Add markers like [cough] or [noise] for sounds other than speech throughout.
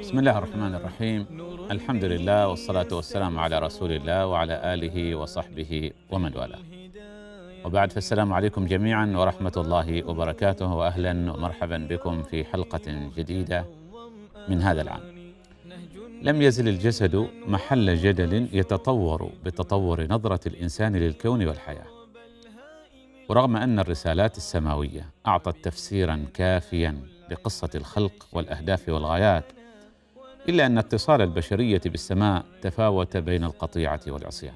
بسم الله الرحمن الرحيم. الحمد لله والصلاة والسلام على رسول الله وعلى آله وصحبه ومن والاه. وبعد فالسلام عليكم جميعا ورحمة الله وبركاته وأهلا ومرحبا بكم في حلقة جديدة من هذا العام. لم يزل الجسد محل جدل يتطور بتطور نظرة الإنسان للكون والحياة. ورغم أن الرسالات السماوية أعطت تفسيرا كافيا لقصة الخلق والأهداف والغايات إلا أن اتصال البشرية بالسماء تفاوت بين القطيعة والعصيان.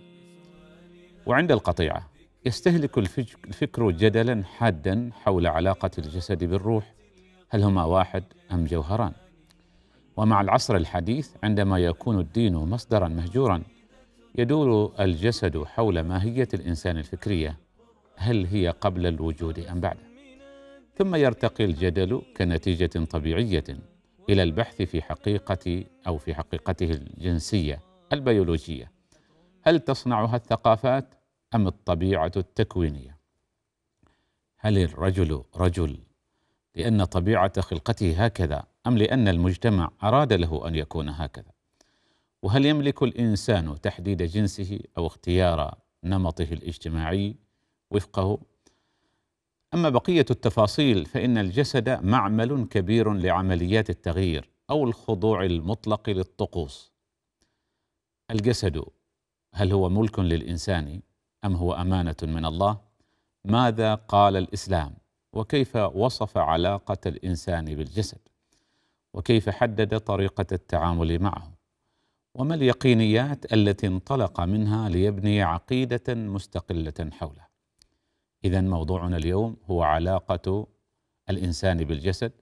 وعند القطيعة يستهلك الفكر جدلا حادا حول علاقة الجسد بالروح هل هما واحد أم جوهران؟ ومع العصر الحديث عندما يكون الدين مصدرا مهجورا يدور الجسد حول ماهية الإنسان الفكرية هل هي قبل الوجود أم بعده ثم يرتقي الجدل كنتيجة طبيعية إلى البحث في حقيقة أو في حقيقته الجنسية البيولوجية. هل تصنعها الثقافات أم الطبيعة التكوينية؟ هل الرجل رجل لأن طبيعة خلقته هكذا أم لأن المجتمع أراد له أن يكون هكذا؟ وهل يملك الإنسان تحديد جنسه أو اختيار نمطه الاجتماعي وفقه؟ أما بقية التفاصيل فإن الجسد معمل كبير لعمليات التغيير أو الخضوع المطلق للطقوس. الجسد هل هو ملك للإنسان أم هو أمانة من الله؟ ماذا قال الإسلام؟ وكيف وصف علاقة الإنسان بالجسد؟ وكيف حدد طريقة التعامل معه؟ وما اليقينيات التي انطلق منها ليبني عقيدة مستقلة حوله؟ إذا موضوعنا اليوم هو علاقة الإنسان بالجسد.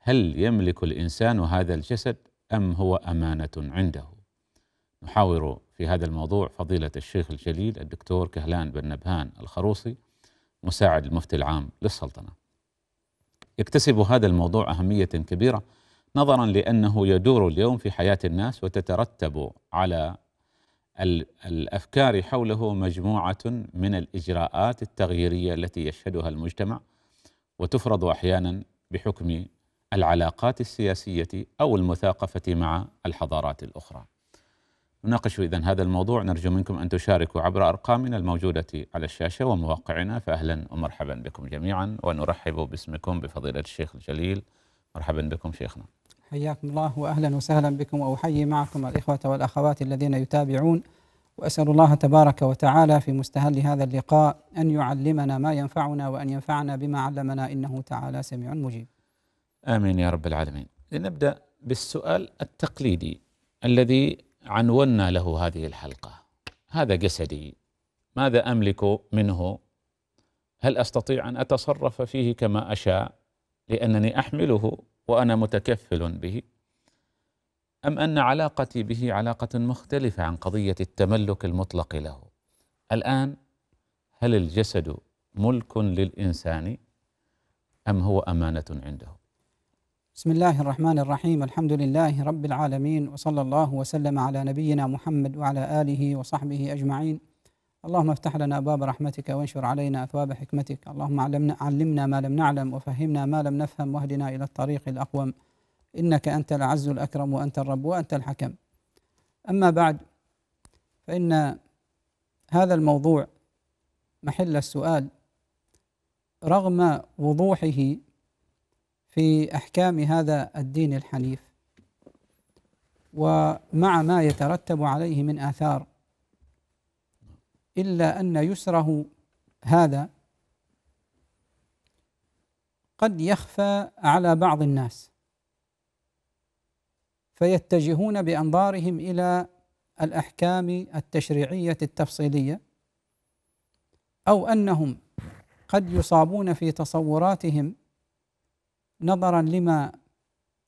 هل يملك الإنسان هذا الجسد أم هو أمانة عنده؟ نحاور في هذا الموضوع فضيلة الشيخ الجليل الدكتور كهلان بن نبهان الخروصي مساعد المفتي العام للسلطنة. يكتسب هذا الموضوع أهمية كبيرة نظرا لأنه يدور اليوم في حياة الناس وتترتب على الأفكار حوله مجموعة من الإجراءات التغييرية التي يشهدها المجتمع وتفرض أحيانا بحكم العلاقات السياسية أو المثاقفة مع الحضارات الأخرى. نناقش إذا هذا الموضوع نرجو منكم أن تشاركوا عبر أرقامنا الموجودة على الشاشة ومواقعنا فاهلا ومرحبا بكم جميعا ونرحب باسمكم بفضيلة الشيخ الجليل مرحبا بكم شيخنا. حياكم الله واهلا وسهلا بكم وأحيي معكم الإخوة والأخوات الذين يتابعون وأسأل الله تبارك وتعالى في مستهل هذا اللقاء أن يعلمنا ما ينفعنا وأن ينفعنا بما علمنا إنه تعالى سميع مجيب. آمين يا رب العالمين. لنبدأ بالسؤال التقليدي الذي عنونا له هذه الحلقة. هذا جسدي ماذا أملك منه؟ هل أستطيع أن أتصرف فيه كما أشاء لأنني أحمله وأنا متكفل به. أم أن علاقتي به علاقة مختلفة عن قضية التملك المطلق له. الآن هل الجسد ملك للإنسان أم هو أمانة عنده؟ بسم الله الرحمن الرحيم. الحمد لله رب العالمين وصلى الله وسلم على نبينا محمد وعلى آله وصحبه أجمعين. اللهم افتح لنا باب رحمتك وانشر علينا أثواب حكمتك، اللهم علمنا علمنا ما لم نعلم وفهمنا ما لم نفهم واهدنا إلى الطريق الأقوم إنك أنت العز الأكرم وأنت الرب وأنت الحكم. أما بعد فإن هذا الموضوع محل السؤال رغم وضوحه في أحكام هذا الدين الحنيف ومع ما يترتب عليه من آثار إلا أن يسره هذا قد يخفى على بعض الناس فيتجهون بأنظارهم إلى الأحكام التشريعية التفصيلية أو أنهم قد يصابون في تصوراتهم نظرا لما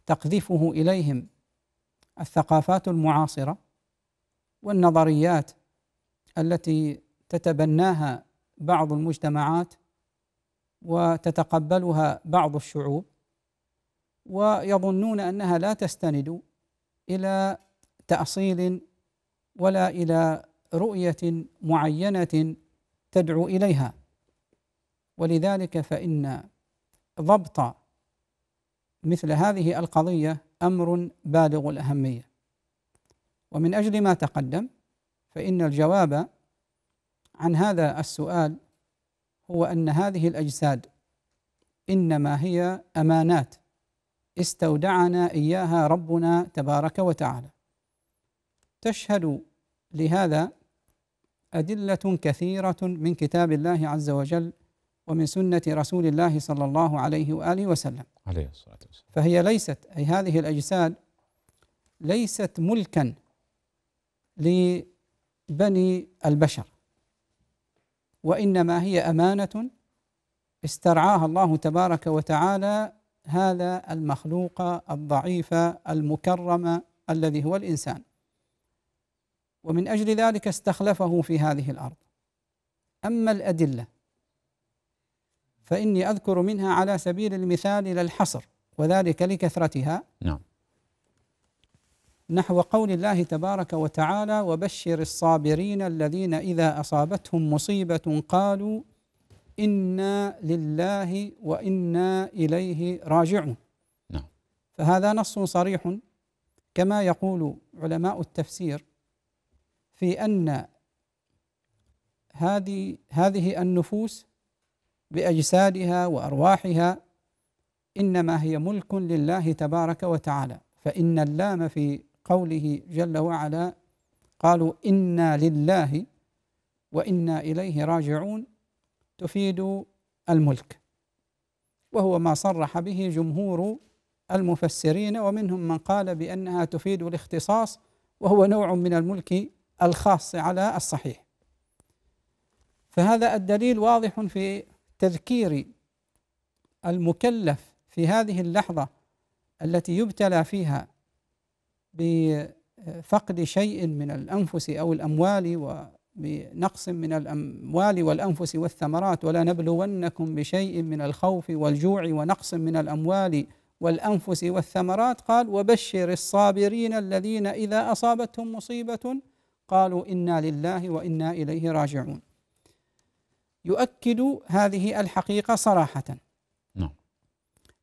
تقذفه إليهم الثقافات المعاصرة والنظريات التي تتبناها بعض المجتمعات وتتقبلها بعض الشعوب ويظنون أنها لا تستند إلى تأصيل ولا إلى رؤية معينة تدعو إليها. ولذلك فإن ضبط مثل هذه القضية أمر بالغ الأهمية. ومن أجل ما تقدم فإن الجواب عن هذا السؤال هو أن هذه الأجساد إنما هي أمانات. استودعنا إياها ربنا تبارك وتعالى. تشهد لهذا أدلة كثيرة من كتاب الله عز وجل ومن سنة رسول الله صلى الله عليه وآله وسلم. عليه الصلاة والسلام. فهي ليست أي هذه الأجساد ليست ملكا لبني البشر. وإنما هي أمانة استرعاها الله تبارك وتعالى هذا المخلوق الضعيف المكرم الذي هو الإنسان. ومن أجل ذلك استخلفه في هذه الأرض. أما الأدلة فإني أذكر منها على سبيل المثال لا الحصر وذلك لكثرتها. نعم. نحو قول الله تبارك وتعالى وبشر الصابرين الذين إذا أصابتهم مصيبة قالوا إنا لله وإنا إليه راجعون. نعم. فهذا نص صريح كما يقول علماء التفسير في أن هذه هذه النفوس بأجسادها وأرواحها إنما هي ملك لله تبارك وتعالى فإن اللام في قوله جل وعلا قالوا إنا لله وإنا إليه راجعون تفيد الملك وهو ما صرح به جمهور المفسرين ومنهم من قال بأنها تفيد الاختصاص وهو نوع من الملك الخاص على الصحيح. فهذا الدليل واضح في تذكير المكلف في هذه اللحظة التي يبتلى فيها بفقد شيء من الأنفس أو الأموال وبنقص من الأموال والأنفس والثمرات ولا نبلونكم بشيء من الخوف والجوع ونقص من الأموال والأنفس والثمرات. قال وبشر الصابرين الذين إذا أصابتهم مصيبة قالوا إنا لله وإنا إليه راجعون. يؤكد هذه الحقيقة صراحة. نعم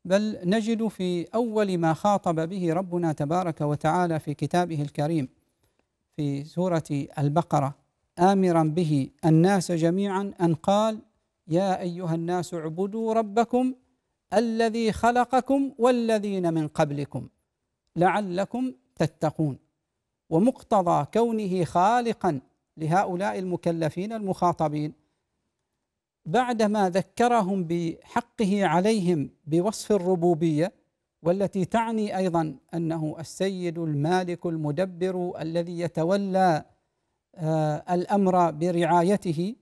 بل نجد في أول ما خاطب به ربنا تبارك وتعالى في كتابه الكريم في سورة البقرة آمرا به الناس جميعا أن قال يا أيها الناس اعبدوا ربكم الذي خلقكم والذين من قبلكم لعلكم تتقون ومقتضى كونه خالقا لهؤلاء المكلفين المخاطبين. بعدما ذكرهم بحقه عليهم بوصف الربوبية والتي تعني أيضا أنه السيد المالك المدبر الذي يتولى آه الأمر برعايته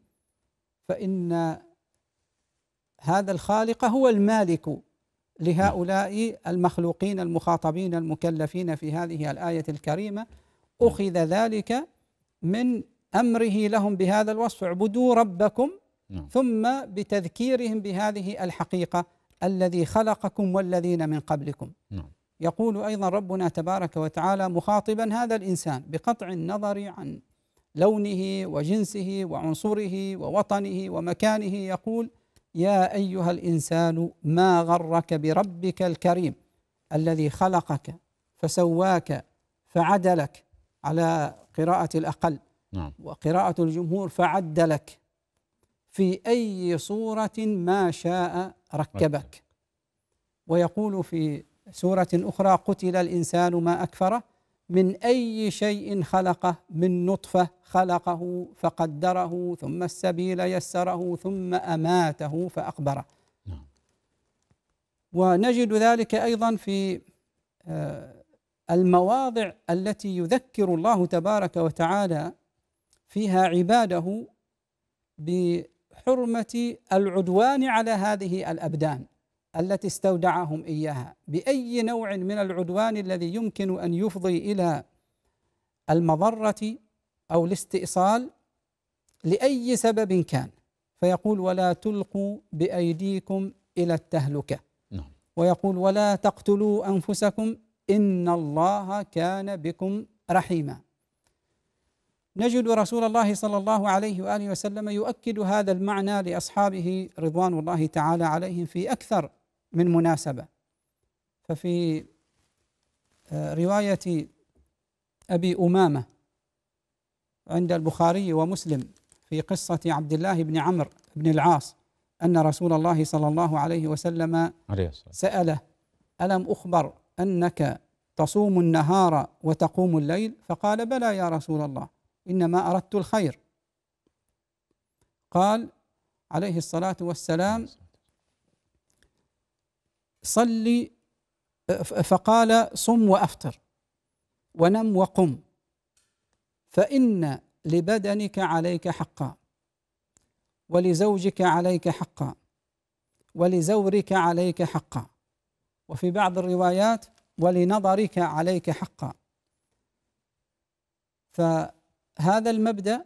فإن هذا الخالق هو المالك لهؤلاء المخلوقين المخاطبين المكلفين في هذه الآية الكريمة. أخذ ذلك من أمره لهم بهذا الوصف اعبدوا ربكم نعم. ثم بتذكيرهم بهذه الحقيقة الذي خلقكم والذين من قبلكم. نعم. يقول أيضا ربنا تبارك وتعالى مخاطبا هذا الإنسان بقطع النظر عن لونه وجنسه وعنصره ووطنه ومكانه يقول يا أيها الإنسان ما غرك بربك الكريم الذي خلقك فسواك فعدلك على قراءة الأقل نعم. وقراءة الجمهور فعدلك في أي صورة ما شاء ركبك. ويقول في سورة أخرى قتل الإنسان ما أكفره. من أي شيء خلقه؟ من نطفة خلقه فقدره ثم السبيل يسره ثم أماته فأقبره. نعم. ونجد ذلك أيضا في آه، المواضع التي يذكر الله تبارك وتعالى فيها عباده بحرمه العدوان على هذه الأبدان التي استودعهم إياها. بأي نوع من العدوان الذي يمكن أن يفضي إلى المضرة أو الاستئصال؟ لأي سبب كان؟ فيقول ولا تلقوا بأيديكم إلى التهلكة. نعم. ويقول ولا تقتلوا أنفسكم إن الله كان بكم رحيما. نجد رسول الله صلى الله عليه وآله وسلم يؤكد هذا المعنى لأصحابه رضوان الله تعالى عليهم في أكثر من مناسبة. ففي آه، رواية أبي أمامة عند البخاري ومسلم في قصة عبد الله بن عمرو بن العاص أن رسول الله صلى الله عليه وسلم سأله ألم أخبر أنك تصوم النهار وتقوم الليل؟ فقال بلى يا رسول الله. إنما أردت الخير. قال عليه الصلاة والسلام صلي فقال صم وأفطر ونم وقم فإن لبدنك عليك حقا ولزوجك عليك حقا ولزورك عليك حقا وفي بعض الروايات ولنظرك عليك حقا. فهذا المبدأ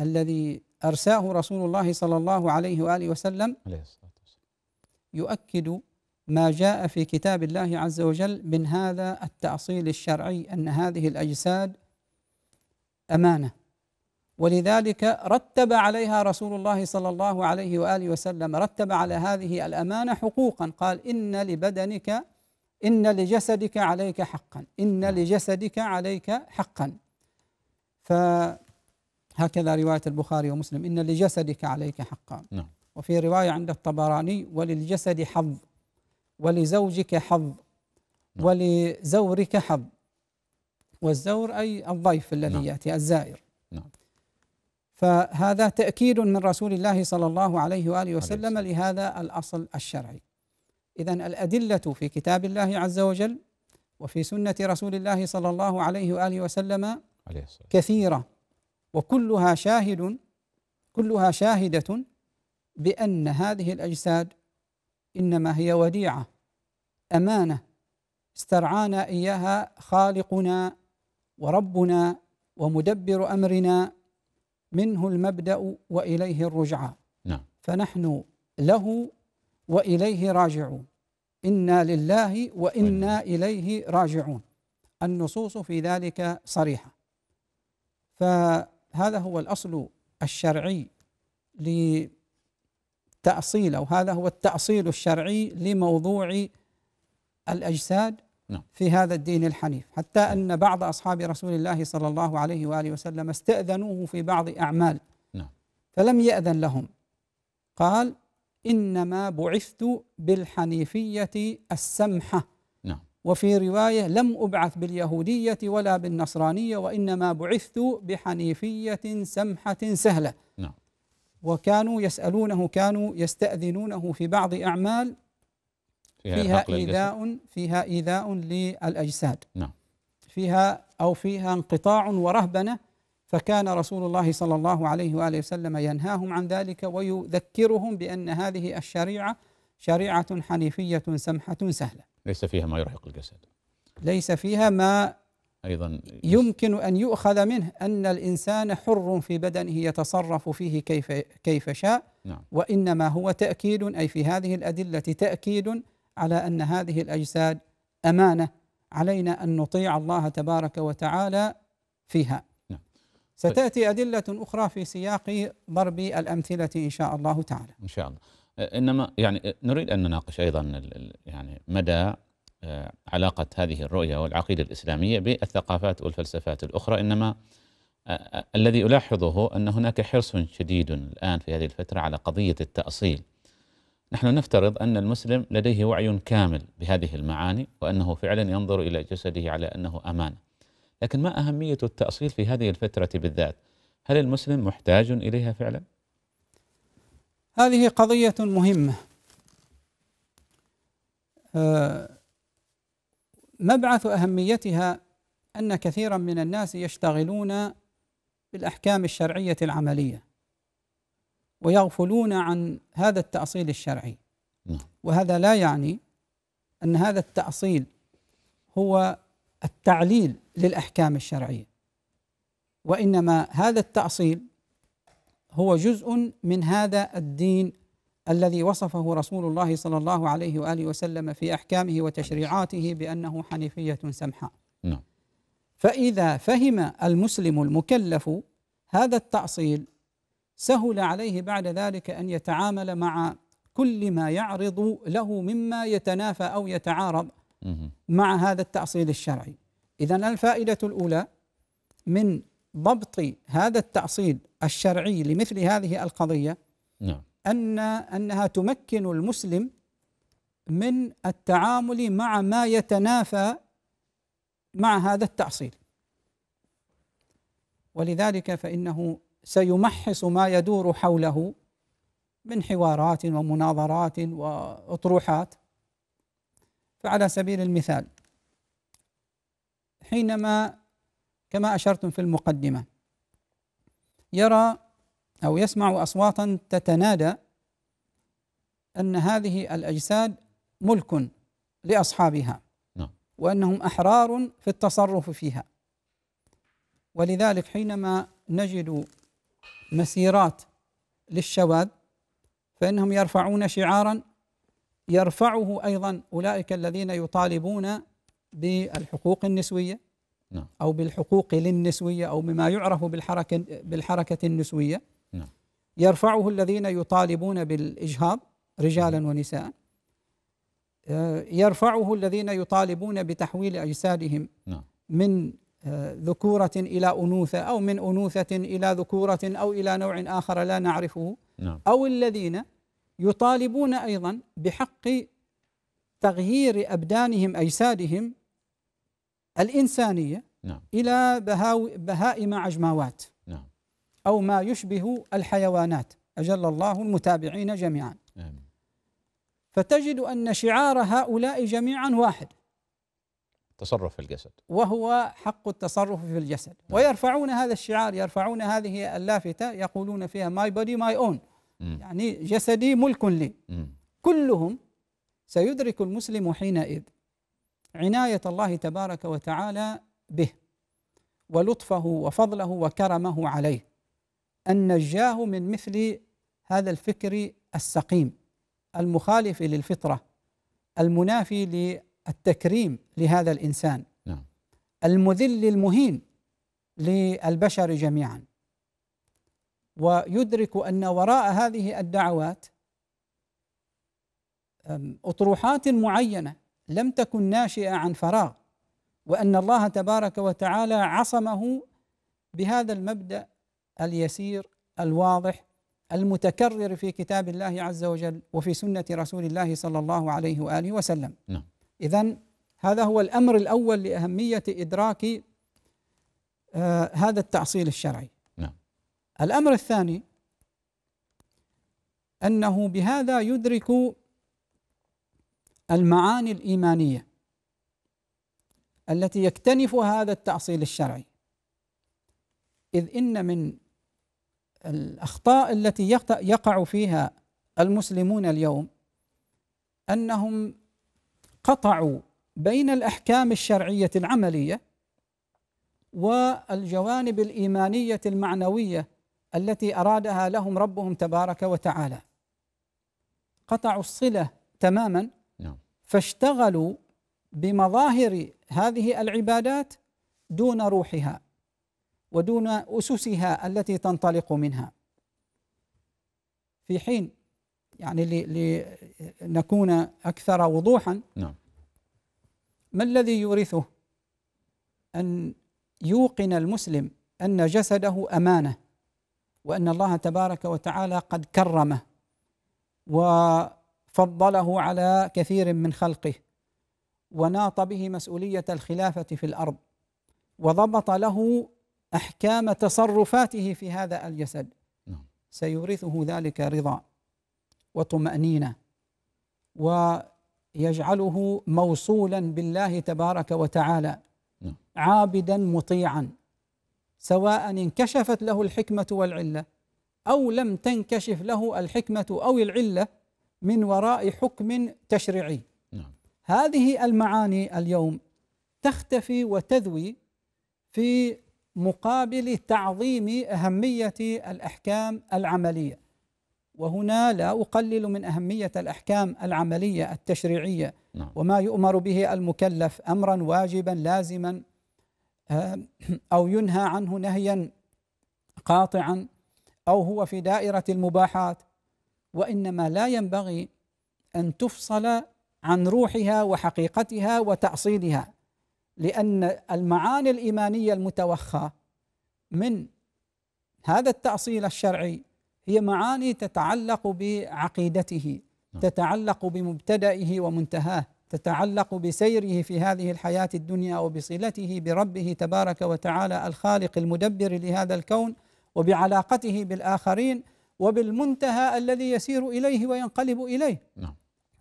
الذي أرساه رسول الله صلى الله عليه وآله وسلم يؤكد ما جاء في كتاب الله عز وجل من هذا التأصيل الشرعي أن هذه الأجساد أمانة. ولذلك رتب عليها رسول الله صلى الله عليه وآله وسلم رتب على هذه الأمانة حقوقا قال إن لبدنك إن لجسدك عليك حقا إن لجسدك عليك حقا. فهكذا رواية البخاري ومسلم. إن لجسدك عليك حقا نعم. وفي رواية عند الطبراني وللجسد حظ ولزوجك حظ نعم. ولزورك حظ. والزور أي الضيف الذي نعم. يأتي الزائر. نعم. فهذا تأكيد من رسول الله صلى الله عليه وآله وسلم الصلاة لهذا الأصل الشرعي. إذا الأدلة في كتاب الله عز وجل وفي سنة رسول الله صلى الله عليه وآله وسلم عليه الصلاة كثيرة. وكلها شاهد كلها شاهدة بأن هذه الأجساد إنما هي وديعة أمانة. استرعانا إياها خالقنا وربنا ومدبر أمرنا. منه المبدأ وإليه الرجعى نعم. فنحن له وإليه راجعون. إنا لله وإنا إليه راجعون. النصوص في ذلك صريحة. فهذا هو الأصل الشرعي لتأصيل أو هذا هو التأصيل الشرعي لموضوع الأجساد نعم. في هذا الدين الحنيف. حتى أن بعض أصحاب رسول الله صلى الله عليه وآله وسلم استأذنوه في بعض أعمال. نعم. فلم يأذن لهم. قال إنما بعثت بالحنيفية السمحة. نعم وفي رواية لم أبعث باليهودية ولا بالنصرانية وإنما بعثت بحنيفية سمحة سهلة. نعم. وكانوا يسألونه كانوا يستأذنونه في بعض أعمال فيها. إيذاء فيها إيذاء للأجساد. نعم. فيها أو فيها انقطاع ورهبنة. فكان رسول الله صلى الله عليه وآله وسلم ينهاهم عن ذلك ويذكرهم بأن هذه الشريعة شريعة حنيفية سمحة سهلة. ليس فيها ما يرهق الجسد. ليس فيها ما أيضا يمكن أن يؤخذ منه أن الإنسان حر في بدنه يتصرف فيه كيف كيف شاء نعم. وإنما هو تأكيد أي في هذه الأدلة تأكيد على أن هذه الأجساد أمانة. علينا أن نطيع الله تبارك وتعالى فيها. نعم. ستأتي أدلة أخرى في سياق ضرب الأمثلة إن شاء الله تعالى. إن شاء الله. إنما يعني نريد أن نناقش ال- يعني مدى آه، علاقة هذه الرؤية والعقيدة الإسلامية بالثقافات والفلسفات آه، آه، الذي ألاحظه أن هناك حرص شديد الآن في هذه الفترة على قضية التأصيل. نحن نفترض أن المسلم لديه وعي كامل بهذه المعاني وأنه فعلا ينظر إلى جسده على أنه أمانة. لكن ما أهمية التأصيل في هذه الفترة بالذات؟ هل المسلم محتاج إليها فعلا؟ هذه قضية مهمة آه، مبعث أهميتها أن كثيرا من الناس يشتغلون بالأحكام الشرعية العملية ويغفلون عن هذا التأصيل الشرعي نعم. وهذا لا يعني أن هذا التأصيل هو التعليل للأحكام الشرعية وإنما هذا التأصيل هو جزء من هذا الدين الذي وصفه رسول الله صلى الله عليه وآله وسلم في أحكامه وتشريعاته بأنه حنيفية سمحاء. نعم. فإذا فهم المسلم المكلف هذا التأصيل سهل عليه بعد ذلك أن يتعامل مع كل ما يعرض له مما يتنافى أو يتعارض. مع هذا التأصيل الشرعي إذا الفائدة الأولى من ضبط هذا التأصيل الشرعي لمثل هذه القضية نعم. أن أنها تمكن المسلم من التعامل مع ما يتنافى مع هذا التأصيل ولذلك فإنه سيمحص ما يدور حوله من حوارات ومناظرات وأطروحات. فعلى سبيل المثال حينما كما أشرتم في المقدمة يرى أو يسمع أصواتا تتنادى أن هذه الأجساد ملك لأصحابها نعم. وأنهم أحرار في التصرف فيها ولذلك حينما نجد مسيرات للشواذ فإنهم يرفعون شعارا يرفعه أيضا أولئك الذين يطالبون بالحقوق النسوية نعم. أو بالحقوق للنسوية أو بما يعرف بالحركة بالحركة النسوية نعم. يرفعه الذين يطالبون بالإجهاض رجالا ونساء آه، يرفعه الذين يطالبون بتحويل أجسادهم نعم. من آه، ذكورة إلى أنوثة أو من أنوثة إلى ذكورة أو إلى نوع آخر لا نعرفه نعم أو الذين يطالبون أيضا بحق تغيير أبدانهم أجسادهم الإنسانية نعم. إلى بهاو- بهائم عجماوات نعم. أو ما يشبه الحيوانات. أجل الله المتابعين جميعا. آمين. فتجد أن شعار هؤلاء جميعا واحد. تصرف في الجسد. وهو حق التصرف في الجسد. ويرفعون هذا الشعار يرفعون هذه اللافتة يقولون فيها my body my own. يعني جسدي ملك لي. مم. كلهم سيدرك المسلم حينئذ. عناية الله تبارك وتعالى به ولطفه وفضله وكرمه عليه. أن نجاه من مثل هذا الفكر السقيم المخالف للفطرة المنافي للتكريم لهذا الإنسان نعم. المذل المهين للبشر جميعا. ويدرك أن وراء هذه الدعوات أطروحات معينة لم تكن ناشئة عن فراغ وأن الله تبارك وتعالى عصمه بهذا المبدأ اليسير الواضح المتكرر في كتاب الله عز وجل وفي سنة رسول الله صلى الله عليه وآله وسلم. نعم. إذا هذا هو الأمر الأول لأهمية إدراك آه هذا التأصيل الشرعي. نعم. الأمر الثاني أنه بهذا يدرك المعاني الإيمانية التي يكتنفها هذا التأصيل الشرعي. إذ إن من الأخطاء التي يقع- فيها المسلمون اليوم أنهم قطعوا بين الأحكام الشرعية العملية والجوانب الإيمانية المعنوية التي أرادها لهم ربهم تبارك وتعالى. قطعوا الصلة تماما فاشتغلوا بمظاهر هذه العبادات دون روحها ودون أسسها التي تنطلق منها. في حين يعني لنكون أكثر وضوحا نعم. ما الذي يورثه؟ أن يوقن المسلم أن جسده أمانة وأن الله تبارك وتعالى قد كرمه وفضله على كثير من خلقه وناط به مسؤولية الخلافة في الأرض وضبط له أحكام تصرفاته في هذا الجسد. نعم. سيورثه ذلك رضا وطمأنينة ويجعله موصولا بالله تبارك وتعالى. نعم. عابدا مطيعا سواء انكشفت له الحكمة والعلة أو لم تنكشف له الحكمة أو العلة من وراء حكم تشريعي. نعم. هذه المعاني اليوم تختفي وتذوي في مقابل تعظيم أهمية الأحكام العملية. وهنا لا أقلل من أهمية الأحكام العملية التشريعية. نعم. وما يؤمر به المكلف امرا واجبا لازما آه، [clears throat] أو ينهى عنه نهيا قاطعا أو هو في دائرة المباحات. وإنما لا ينبغي أن تفصل عن روحها وحقيقتها وتأصيلها لأن المعاني الإيمانية المتوخى من هذا التأصيل الشرعي هي معاني تتعلق بعقيدته نعم. تتعلق بمبتدئه ومنتهاه تتعلق بسيره في هذه الحياة الدنيا وبصلته بربه تبارك وتعالى الخالق المدبر لهذا الكون وبعلاقته بالآخرين وبالمنتهى الذي يسير إليه وينقلب إليه. نعم.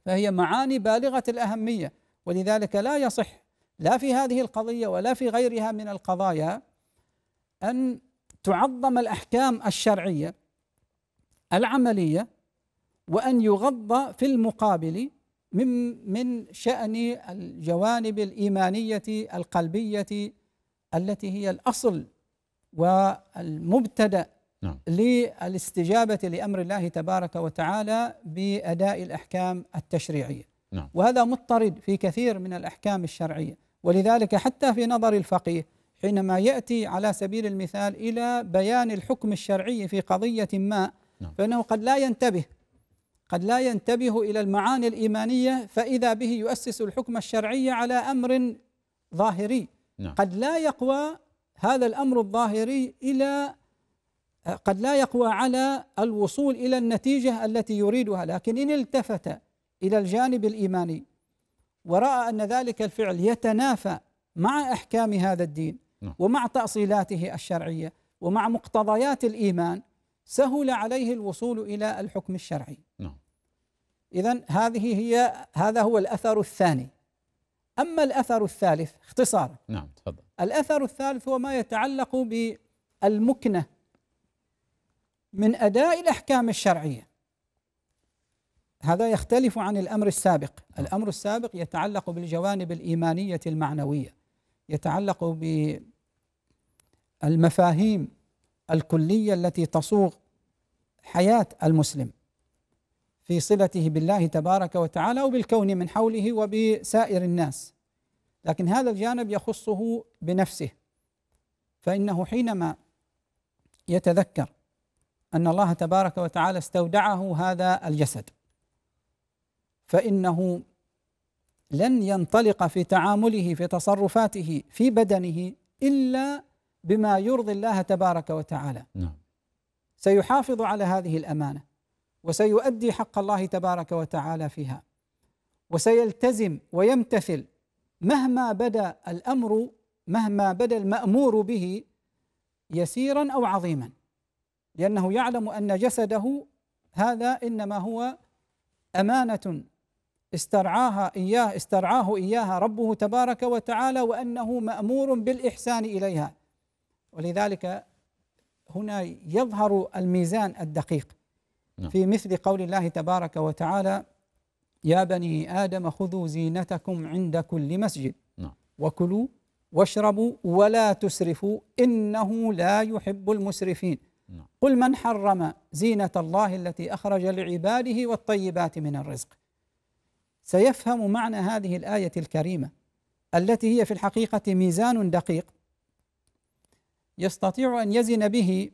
فهي معاني بالغة الأهمية. ولذلك لا يصح لا في هذه القضية ولا في غيرها من القضايا أن تعظم الأحكام الشرعية العملية وأن يغض في المقابل من من شأن الجوانب الإيمانية القلبية التي هي الأصل والمبتدأ. نعم. للاستجابة لأمر الله تبارك وتعالى بأداء الأحكام التشريعية نعم. وهذا مضطرد في كثير من الأحكام الشرعية ولذلك حتى في نظر الفقيه حينما يأتي على سبيل المثال إلى بيان الحكم الشرعي في قضية ما نعم. فإنه قد لا ينتبه قد لا ينتبه إلى المعاني الإيمانية فإذا به يؤسس الحكم الشرعي على أمر ظاهري نعم. قد لا يقوى هذا الأمر الظاهري إلى قد لا يقوى على الوصول إلى النتيجة التي يريدها لكن إن التفت إلى الجانب الإيماني ورأى أن ذلك الفعل يتنافى مع أحكام هذا الدين نعم. ومع تأصيلاته الشرعية ومع مقتضيات الإيمان سهل عليه الوصول إلى الحكم الشرعي نعم. إذا هذه هي هذا هو الأثر الثاني أما الأثر الثالث اختصارا نعم تفضل الأثر الثالث هو ما يتعلق بالمكنة من أداء الأحكام الشرعية. هذا يختلف عن الأمر السابق. الأمر السابق يتعلق بالجوانب الإيمانية المعنوية يتعلق بالمفاهيم الكلية التي تصوغ حياة المسلم في صلته بالله تبارك وتعالى وبالكون من حوله وبسائر الناس. لكن هذا الجانب يخصه بنفسه فإنه حينما يتذكر أن الله تبارك وتعالى استودعه هذا الجسد. فإنه لن ينطلق في تعامله في تصرفاته في بدنه إلا بما يرضي الله تبارك وتعالى. نعم. سيحافظ على هذه الأمانة وسيؤدي حق الله تبارك وتعالى فيها وسيلتزم ويمتثل مهما بدا الأمر مهما بدا المأمور به يسيرا أو عظيما. لأنه يعلم أن جسده هذا إنما هو أمانة استرعاها إياه استرعاه إياها ربه تبارك وتعالى وأنه مأمور بالإحسان إليها ولذلك هنا يظهر الميزان الدقيق نعم. في مثل قول الله تبارك وتعالى يا بني آدم خذوا زينتكم عند كل مسجد نعم. وكلوا واشربوا ولا تسرفوا إنه لا يحب المسرفين. قل من حرم زينة الله التي أخرج لعباده والطيبات من الرزق. سيفهم معنى هذه الآية الكريمة التي هي في الحقيقة ميزان دقيق. يستطيع أن يزن به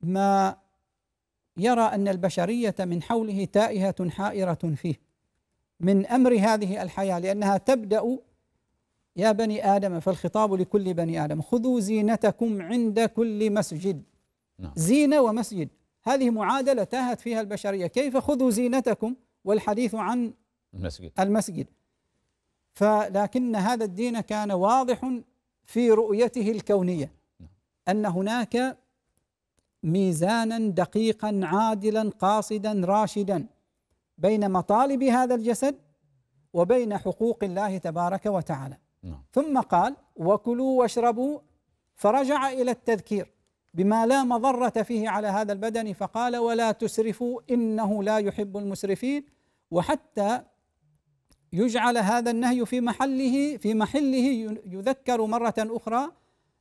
ما يرى أن البشرية من حوله تائهة حائرة فيه. من أمر هذه الحياة لأنها تبدأ يا بني آدم فالخطاب لكل بني آدم خذوا زينتكم عند كل مسجد. نعم. زينة ومسجد. هذه معادلة تاهت فيها البشرية. كيف خذوا زينتكم والحديث عن المسجد؟ المسجد؟ فلكن هذا الدين كان واضح في رؤيته الكونية أن هناك ميزانا دقيقا عادلا قاصدا راشدا بين مطالب هذا الجسد وبين حقوق الله تبارك وتعالى. نعم. ثم قال وكلوا واشربوا. فرجع إلى التذكير. بما لا مضرة فيه على هذا البدن فقال ولا تسرفوا إنه لا يحب المسرفين. وحتى يجعل هذا النهي في محله في محله يذكر مرة أخرى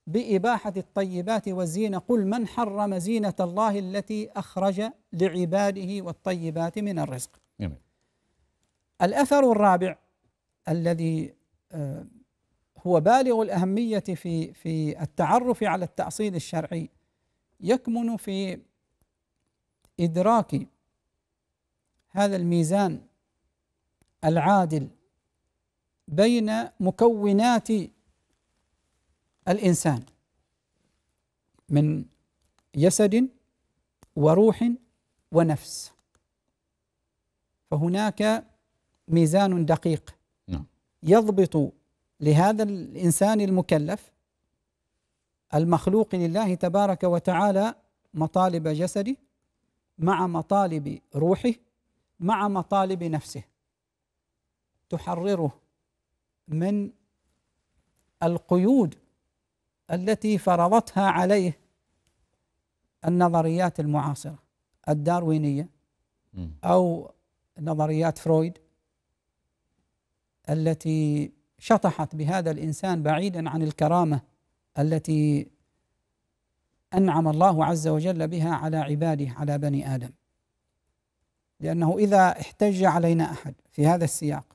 بإباحة الطيبات والزينة. قل من حرم زينة الله التي أخرج لعباده والطيبات من الرزق. جميل. الأثر الرابع الذي آه، هو بالغ الأهمية في في التعرف على التأصيل الشرعي يكمن في إدراك هذا الميزان العادل بين مكونات الإنسان من جسد وروح ونفس فهناك ميزان دقيق نعم. يضبط لهذا الإنسان المكلف المخلوق لله تبارك وتعالى مطالب جسده مع مطالب روحه مع مطالب نفسه تحرره من القيود التي فرضتها عليه النظريات المعاصرة الداروينية. أو نظريات فرويد التي شطحت بهذا الإنسان بعيدا عن الكرامة التي أنعم الله عز وجل بها على عباده على بني آدم. لأنه إذا احتج علينا أحد في هذا السياق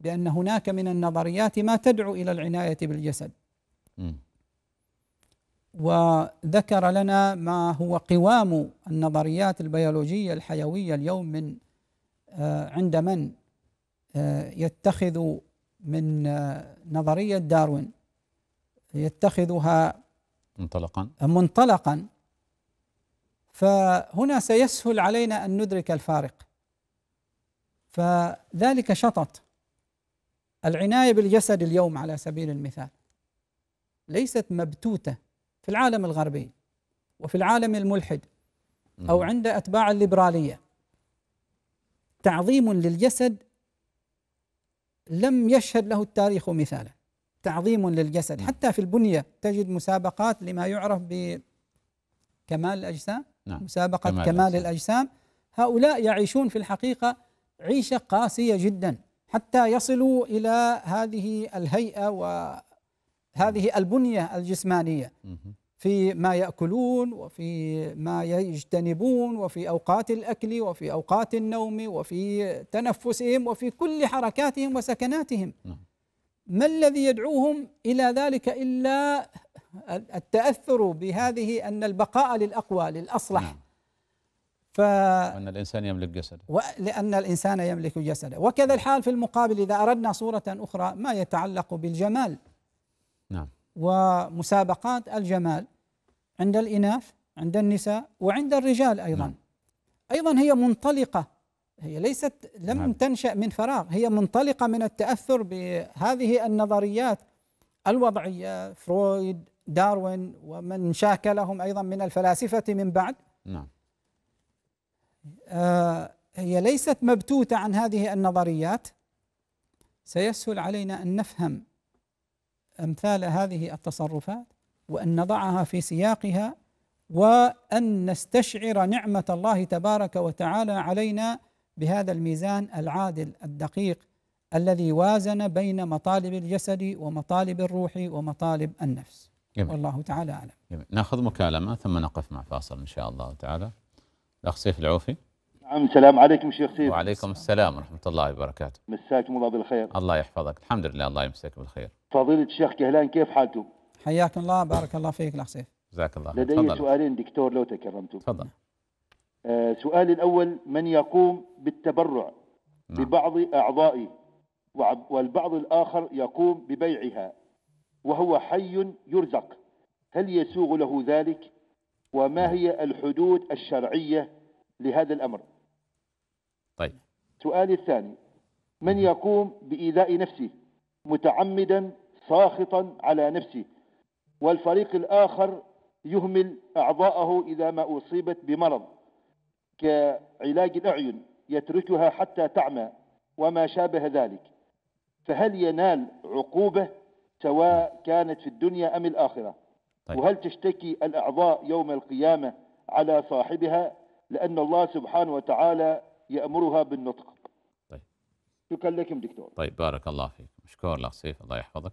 بأن هناك من النظريات ما تدعو إلى العناية بالجسد. وذكر لنا ما هو قوام النظريات البيولوجية الحيوية اليوم من آه، عند من آه، يتخذ من آه، نظرية داروين. يتخذها منطلقا. منطلقا. فهنا سيسهل علينا أن ندرك الفارق. فذلك شطط العناية بالجسد اليوم على سبيل المثال. ليست مبتوتة في العالم الغربي وفي العالم الملحد أو مم. عند أتباع الليبرالية. تعظيم للجسد لم يشهد له التاريخ مثالا. تعظيم للجسد نعم. حتى في البنية تجد مسابقات لما يعرف بكمال الأجسام نعم مسابقة كمال كمال, الأجسام. الأجسام هؤلاء يعيشون في الحقيقة عيشة قاسية جدا حتى يصلوا إلى هذه الهيئة وهذه البنية الجسمانية مم. في ما يأكلون وفي ما يجتنبون وفي أوقات الأكل وفي أوقات النوم وفي تنفسهم وفي كل حركاتهم وسكناتهم نعم. ما الذي يدعوهم إلى ذلك إلا التأثر بهذه أن البقاء للأقوى للأصلح. نعم. ف وأن الإنسان يملك جسده. لأن الإنسان يملك جسده. وكذا الحال في المقابل إذا أردنا صورة أخرى ما يتعلق بالجمال. نعم. ومسابقات الجمال عند الإناث عند النساء وعند الرجال أيضا. نعم. أيضا هي منطلقة. هي ليست لم نعم. تنشأ من فراغ هي منطلقة من التأثر بهذه النظريات الوضعية فرويد داروين ومن شاكلهم أيضا من الفلاسفة من بعد. نعم. آه، هي ليست مبتوتة عن هذه النظريات. سيسهل علينا أن نفهم أمثال هذه التصرفات وأن نضعها في سياقها وأن نستشعر نعمة الله تبارك وتعالى علينا بهذا الميزان العادل الدقيق الذي وازن بين مطالب الجسد ومطالب الروح ومطالب النفس. جميل. والله تعالى أعلم. جميل. ناخذ مكالمة ثم نقف مع فاصل إن شاء الله تعالى. الأخ سيف العوفي. نعم السلام عليكم شيخ سيف. وعليكم السلام ورحمة الله وبركاته. مساكم الله بالخير. الله يحفظك. الحمد لله الله يمسك بالخير. فضيلة الشيخ كهلان كيف حالكم؟ حياكم الله بارك الله فيك الأخ سيف. جزاك الله خير. لدي تفضل. سؤالين دكتور لو تكرمتم. تفضل. سؤالي الأول من يقوم بالتبرع نعم. ببعض أعضائه والبعض الآخر يقوم ببيعها وهو حي يرزق؟ هل يسوغ له ذلك؟ وما هي الحدود الشرعية لهذا الأمر؟ طيب. سؤالي الثاني من يقوم بإيذاء نفسه؟ متعمدا ساخطا على نفسه. والفريق الآخر يهمل أعضاءه إذا ما أصيبت بمرض. كعلاج الأعين يتركها حتى تعمى وما شابه ذلك. فهل ينال عقوبة سواء كانت في الدنيا أم الآخرة؟ طيب. وهل تشتكي الأعضاء يوم القيامة على صاحبها لأن الله سبحانه وتعالى يأمرها بالنطق؟ طيب. شكرا لكم دكتور. طيب بارك الله فيك. مشكور الأخ سيف الله يحفظك.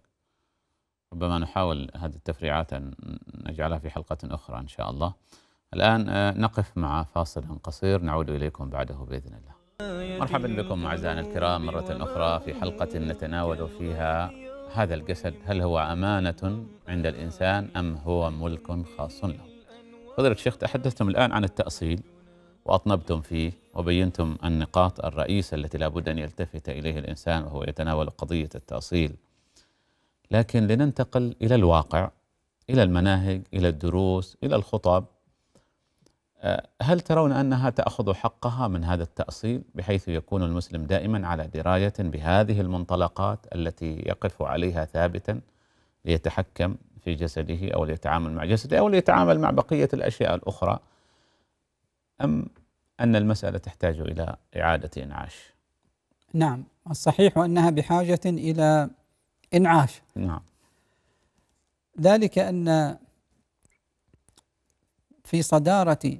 ربما نحاول هذه التفريعات أن نجعلها في حلقة أخرى إن شاء الله. الآن آه، نقف مع فاصل قصير نعود إليكم بعده بإذن الله. مرحبا بكم أعزائنا الكرام مرة أخرى في حلقة نتناول فيها هذا الجسد هل هو أمانة عند الإنسان أم هو ملك خاص له؟ فضلك شيخ تحدثتم الآن عن التأصيل وأطنبتم فيه وبينتم النقاط الرئيسة التي لا بد أن يلتفت إليه الإنسان وهو يتناول قضية التأصيل. لكن لننتقل إلى الواقع إلى المناهج إلى الدروس إلى الخطب. هل ترون أنها تأخذ حقها من هذا التأصيل بحيث يكون المسلم دائما على دراية بهذه المنطلقات التي يقف عليها ثابتا ليتحكم في جسده أو ليتعامل مع جسده أو ليتعامل مع بقية الأشياء الأخرى؟ أم أن المسألة تحتاج إلى إعادة إنعاش؟ نعم الصحيح أنها بحاجة إلى إنعاش. نعم. ذلك أن في صدارة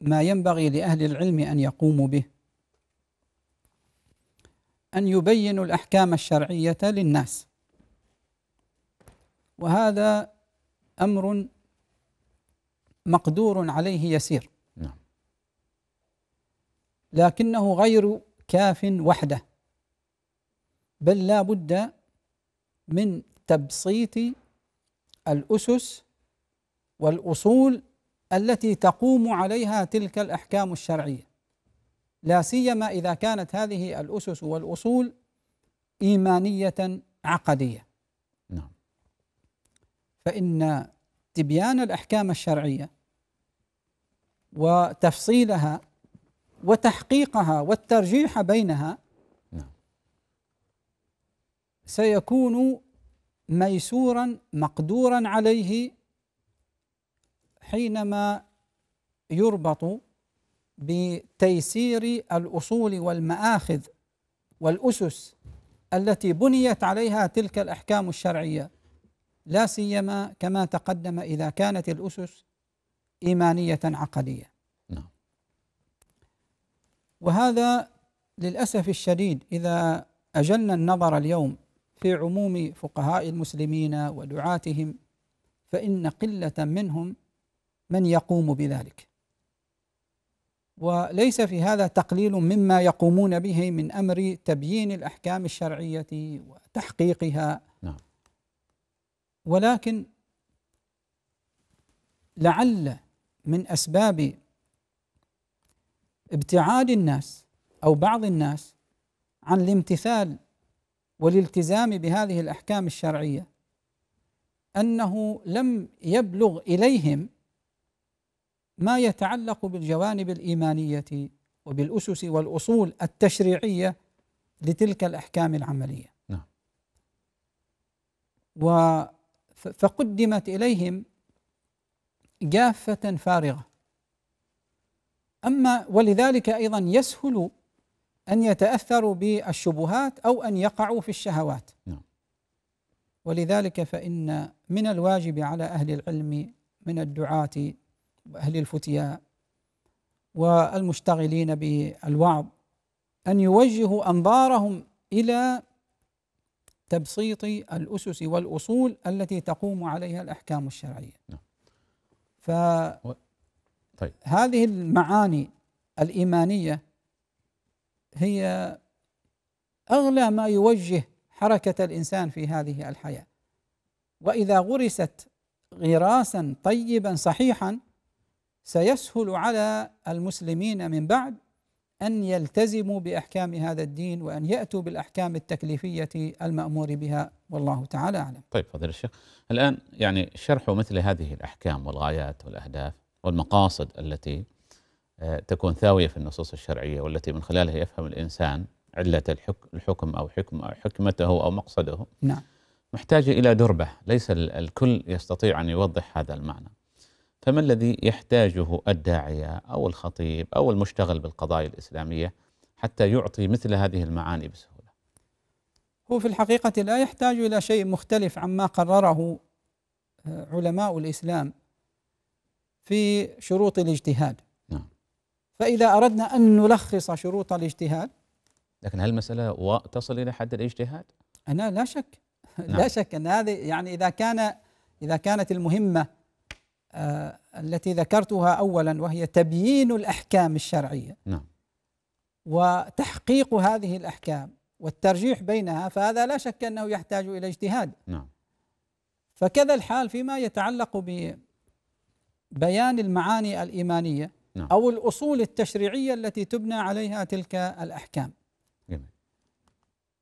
ما ينبغي لأهل العلم أن يقوموا به. أن يبينوا الأحكام الشرعية للناس. وهذا أمر مقدور عليه يسير. نعم. لكنه غير كاف وحده. بل لا بد من تبسيط الأسس والأصول التي تقوم عليها تلك الأحكام الشرعية. لا سيما إذا كانت هذه الأسس والأصول إيمانية عقدية. نعم. فإن تبيان الأحكام الشرعية وتفصيلها وتحقيقها والترجيح بينها نعم. سيكون ميسورا مقدورا عليه حينما يربط بتيسير الأصول والمآخذ والأسس التي بنيت عليها تلك الأحكام الشرعية لا سيما كما تقدم إذا كانت الأسس إيمانية عقديه نعم. وهذا للأسف الشديد إذا أجلنا النظر اليوم في عموم فقهاء المسلمين ودعاتهم فإن قلة منهم من يقوم بذلك. وليس في هذا تقليل مما يقومون به من أمر تبيين الأحكام الشرعية وتحقيقها. نعم. ولكن لعل من أسباب ابتعاد الناس أو بعض الناس عن الامتثال والالتزام بهذه الأحكام الشرعية أنه لم يبلغ إليهم ما يتعلق بالجوانب الإيمانية وبالأسس والأصول التشريعية لتلك الأحكام العملية. نعم. فقدمت إليهم جافة فارغة. أما ولذلك أيضا يسهل أن يتأثروا بالشبهات أو أن يقعوا في الشهوات. نعم. ولذلك فإن من الواجب على أهل العلم من الدعاة أهل الفتياء والمشتغلين بالوعظ أن يوجهوا أنظارهم إلى تبسيط الأسس والأصول التي تقوم عليها الأحكام الشرعية نعم. فهذه طيب. المعاني الإيمانية هي أغلى ما يوجه حركة الإنسان في هذه الحياة وإذا غرست غراسا طيبا صحيحا سيسهل على المسلمين من بعد أن يلتزموا بأحكام هذا الدين وأن يأتوا بالأحكام التكليفية المأمور بها والله تعالى أعلم. طيب فضيلة الشيخ الآن يعني شرح مثل هذه الأحكام والغايات والأهداف والمقاصد التي آه، تكون ثاوية في النصوص الشرعية والتي من خلالها يفهم الإنسان علة الحكم أو حكم أو حكمته أو مقصده. نعم. محتاج إلى دربة، ليس الكل يستطيع أن يوضح هذا المعنى. فما الذي يحتاجه الداعية أو الخطيب أو المشتغل بالقضايا الإسلامية حتى يعطي مثل هذه المعاني بسهولة هو في الحقيقة لا يحتاج إلى شيء مختلف عما قرره آه، علماء الإسلام في شروط الاجتهاد نعم. فإذا أردنا أن نلخص شروط الاجتهاد لكن هل المسألة تصل إلى حد الاجتهاد؟ أنا لا شك [laughs] نعم. لا شك أن هذه يعني إذا كان إذا كانت المهمة التي ذكرتها اولا وهي تبيين الأحكام الشرعية. نعم. وتحقيق هذه الأحكام والترجيح بينها فهذا لا شك أنه يحتاج إلى اجتهاد. نعم. فكذا الحال فيما يتعلق ببيان المعاني الإيمانية نعم. أو الأصول التشريعية التي تبنى عليها تلك الأحكام. جميل.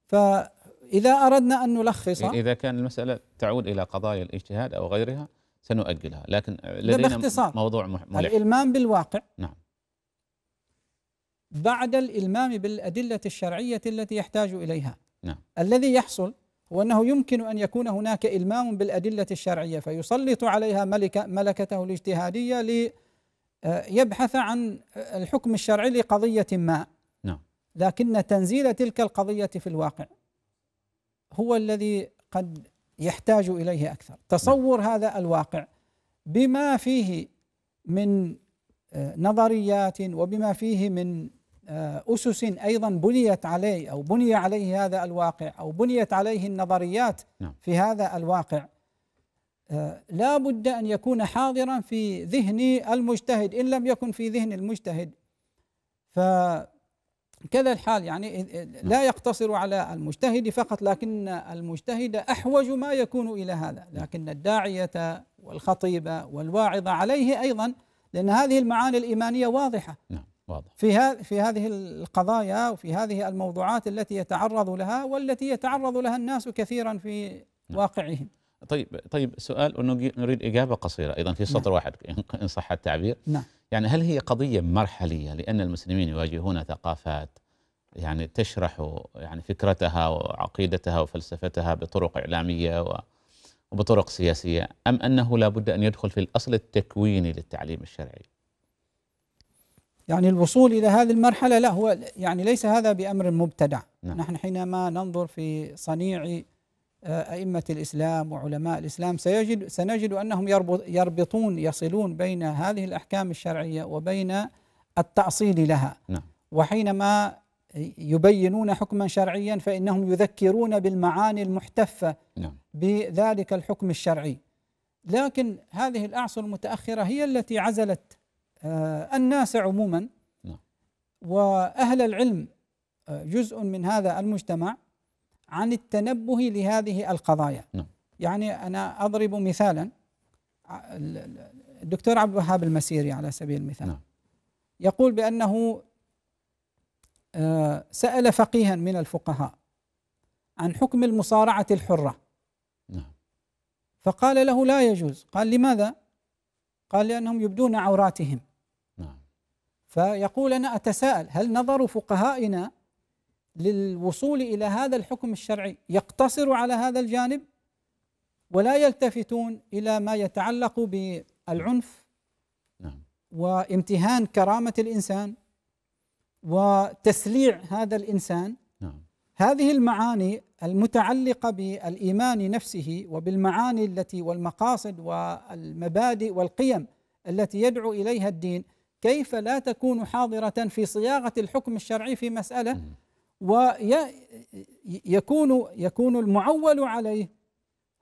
فإذا أردنا أن نلخص. إذا كان المسألة تعود إلى قضايا الاجتهاد أو غيرها سنؤجلها لكن لدينا باختصار. موضوع ملح الإلمام بالواقع نعم بعد الإلمام بالأدلة الشرعية التي يحتاج إليها نعم. الذي يحصل هو أنه يمكن أن يكون هناك إلمام بالأدلة الشرعية فيسلط عليها ملكة ملكته الاجتهادية ليبحث عن الحكم الشرعي لقضية ما نعم. لكن تنزيل تلك القضية في الواقع هو الذي قد يحتاج إليه أكثر. تصور هذا الواقع بما فيه من آه، نظريات وبما فيه من آه، أسس أيضا بنيت عليه أو بني عليه هذا الواقع أو بنيت عليه النظريات نعم. في هذا الواقع آه، لا بد أن يكون حاضرا في ذهن المجتهد. إن لم يكن في ذهن المجتهد فكذا الحال يعني لا يقتصر على المجتهد فقط لكن المجتهد أحوج ما يكون إلى هذا. لكن الداعية والخطيب والواعظ عليه أيضا لأن هذه المعاني الإيمانية واضحة. نعم واضح. في في هذه القضايا وفي هذه الموضوعات التي يتعرض لها والتي يتعرض لها الناس كثيرا في نعم. واقعهم. طيب طيب سؤال نريد إجابة قصيرة أيضا في سطر واحد إن صح التعبير. نعم. يعني هل هي قضية مرحلية لأن المسلمين يواجهون ثقافات يعني تشرح يعني فكرتها وعقيدتها وفلسفتها بطرق إعلامية و- وبطرق سياسية أم أنه لا بد أن يدخل في الأصل التكويني للتعليم الشرعي؟ يعني الوصول إلى هذه المرحلة لا هو يعني ليس هذا بأمر مبتدع. نعم. نحن حينما ننظر في صنيع آه، أئمة الإسلام وعلماء الإسلام سيجد سنجد أنهم يربط يربطون يصلون بين هذه الأحكام الشرعية وبين التأصيل لها. نعم. وحينما يبينون حكما شرعيا فإنهم يذكرون بالمعاني المحتفة نعم. بذلك الحكم الشرعي. لكن هذه الأعصر المتأخرة هي التي عزلت آه، الناس عموما. نعم. وأهل العلم آه، جزء من هذا المجتمع عن التنبه لهذه القضايا. نعم. يعني أنا أضرب مثالا الدكتور عبد الوهاب المسيري على سبيل المثال. نعم. يقول بأنه آه، سأل فقيها من الفقهاء عن حكم المصارعة الحرة. نعم. فقال له لا يجوز. قال لماذا؟ قال لأنهم يبدون عوراتهم. نعم. فيقول أنا أتساءل هل نظر فقهائنا للوصول إلى هذا الحكم الشرعي يقتصر على هذا الجانب ولا يلتفتون إلى ما يتعلق بالعنف نعم. وامتهان كرامة الإنسان وتسليع هذا الإنسان. نعم. هذه المعاني المتعلقة بالإيمان نفسه وبالمعاني التي والمقاصد والمبادئ والقيم التي يدعو إليها الدين كيف لا تكون حاضرة في صياغة الحكم الشرعي في مسألة مم. ويكون يكون المعول عليه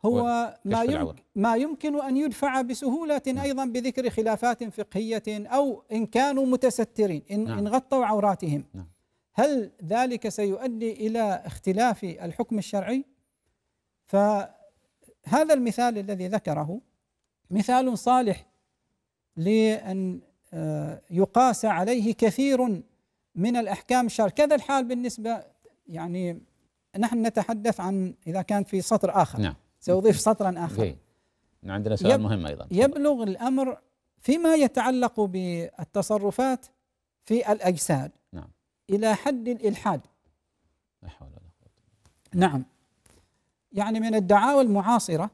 هو ما يمكن. ما يمكن أن يدفع بسهولة أيضا بذكر خلافات فقهية أو إن كانوا متسترين إن, نعم. إن غطوا عوراتهم نعم. هل ذلك سيؤدي إلى اختلاف الحكم الشرعي فهذا المثال الذي ذكره مثال صالح لأن آه، يقاس عليه كثير من الأحكام الشرعيه كذا الحال بالنسبة يعني نحن نتحدث عن إذا كان في سطر آخر. نعم. سأضيف سطرا آخر. جيد عندنا سؤال يب- مهم أيضا. يبلغ الأمر فيما يتعلق بالتصرفات في الأجساد. نعم. إلى حد الإلحاد. لا حول ولا قوة نعم. يعني من الدعاوى المعاصرة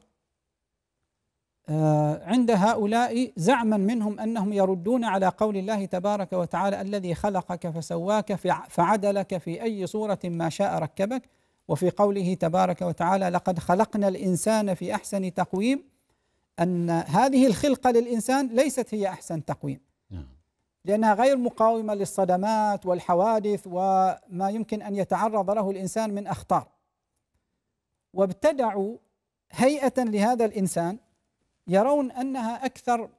عند هؤلاء زعما منهم أنهم يردون على قول الله تبارك وتعالى الذي خلقك فسواك فع- فعدلك في أي صورة ما شاء ركبك وفي قوله تبارك وتعالى لقد خلقنا الإنسان في أحسن تقويم أن هذه الخلقة للإنسان ليست هي أحسن تقويم. نعم. لأنها غير مقاومة للصدمات والحوادث وما يمكن أن يتعرض له الإنسان من أخطار. وابتدعوا هيئة لهذا الإنسان يرون أنها أكثر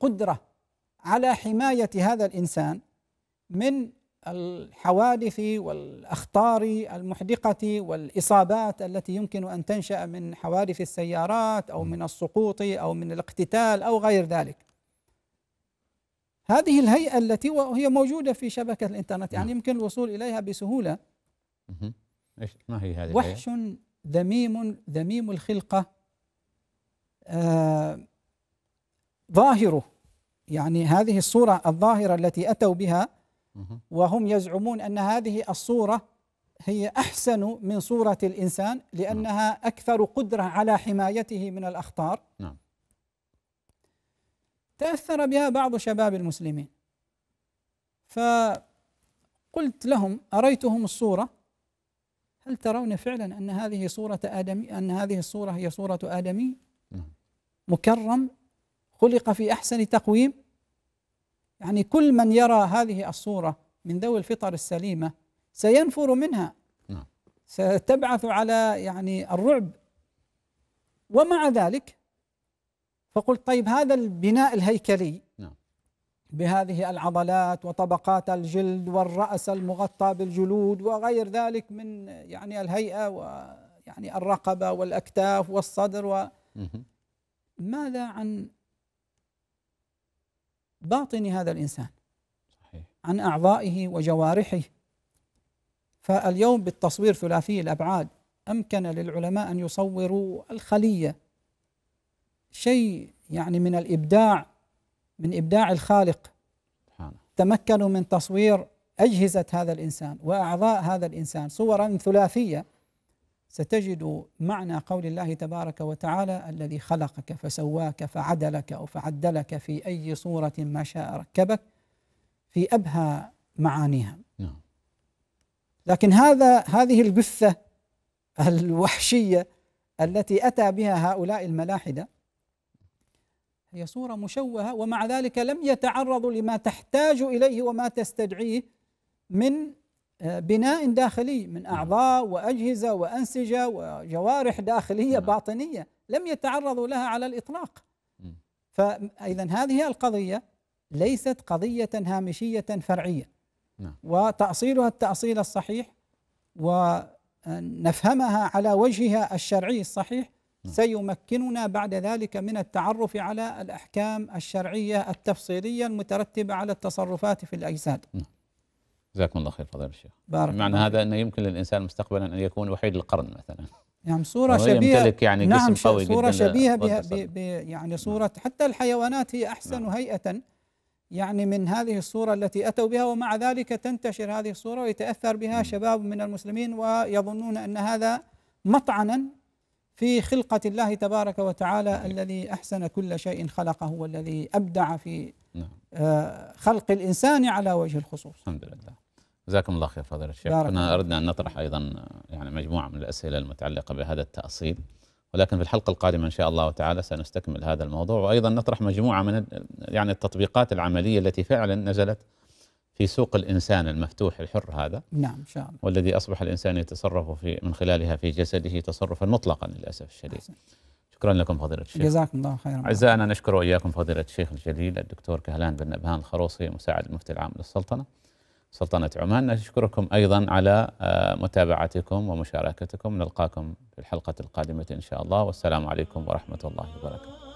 قدرة على حماية هذا الإنسان من الحوادث والأخطار المحدقة والإصابات التي يمكن أن تنشأ من حوادث السيارات أو من السقوط أو من الاقتتال أو غير ذلك هذه الهيئة التي وهي موجودة في شبكة الإنترنت يعني. يمكن الوصول إليها بسهولة مهم. إيش ما هي هذه؟ وحش ذميم ذميم الخلقة آه ظاهره يعني هذه الصورة الظاهرة التي أتوا بها. وهم يزعمون أن هذه الصورة هي أحسن من صورة الإنسان لأنها أكثر قدرة على حمايته من الأخطار نعم. تأثر بها بعض شباب المسلمين فقلت لهم أريتهم الصورة هل ترون فعلا أن هذه صورة آدمي أن هذه الصورة هي صورة آدمي نعم. مكرم خلق في أحسن تقويم يعني كل من يرى هذه الصورة من ذوي الفطر السليمة سينفر منها نعم. ستبعث على يعني الرعب ومع ذلك فقلت طيب هذا البناء الهيكلي نعم. بهذه العضلات وطبقات الجلد والرأس المغطى بالجلود وغير ذلك من يعني الهيئة ويعني الرقبة والأكتاف والصدر و. ماذا عن باطن هذا الإنسان؟ صحيح. عن أعضائه وجوارحه. فاليوم بالتصوير ثلاثي الأبعاد أمكن للعلماء أن يصوروا الخلية. شيء يعني من الإبداع من إبداع الخالق. سبحانه تمكنوا من تصوير أجهزة هذا الإنسان وأعضاء هذا الإنسان صورا ثلاثية. ستجد معنى قول الله تبارك وتعالى الذي خلقك فسواك فعدلك أو فعدلك في أي صورة ما شاء ركبك في أبهى معانيها. نعم. لكن هذا هذه الجثه الوحشية التي أتى بها هؤلاء الملاحدة هي صورة مشوهة ومع ذلك لم يتعرضوا لما تحتاج إليه وما تستدعيه من بناء داخلي من أعضاء وأجهزة وأنسجة وجوارح داخلية نعم. باطنية لم يتعرضوا لها على الإطلاق. فاذا هذه القضية ليست قضية هامشية فرعية نعم. وتأصيلها التأصيل الصحيح ونفهمها على وجهها الشرعي الصحيح نعم. سيمكننا بعد ذلك من التعرف على الأحكام الشرعية التفصيلية المترتبة على التصرفات في الأجساد جزاكم الله خير فضيلة الشيخ بارك معنى الله هذا أنه يمكن للإنسان مستقبلا أن يكون وحيد القرن مثلا نعم صورة شبيهة يعني نعم جسم قوي صورة جدا شبيهة ضد بها الصدمة. ب ب يعني صورة حتى الحيوانات هي أحسن نعم. هيئة يعني من هذه الصورة التي أتوا بها ومع ذلك تنتشر هذه الصورة ويتأثر بها مم. شباب من المسلمين ويظنون أن هذا مطعنا في خلقة الله تبارك وتعالى الذي أحسن كل شيء خلقه والذي أبدع في نعم. آه، خلق الإنسان على وجه الخصوص. الحمد لله. جزاكم الله خير فضيلة الشيخ. كنا. أردنا أن نطرح أيضا يعني مجموعة من الأسئلة المتعلقة بهذا التأصيل ولكن في الحلقة القادمة إن شاء الله تعالى سنستكمل هذا الموضوع وأيضا نطرح مجموعة من يعني التطبيقات العملية التي فعلا نزلت في سوق الإنسان المفتوح الحر هذا. نعم إن شاء الله. والذي أصبح الإنسان يتصرف في من خلالها في جسده تصرفا مطلقا للأسف الشديد. أحسن. شكرا لكم فضيلة الشيخ. جزاكم الله خيرا. أعزائنا نشكر وإياكم فضيلة الشيخ الجليل الدكتور كهلان بن نبهان الخروصي مساعد المفتي العام للسلطنة سلطنة عمان. نشكركم أيضا على آه، متابعتكم ومشاركتكم. نلقاكم في الحلقة القادمة إن شاء الله. والسلام عليكم ورحمة الله وبركاته.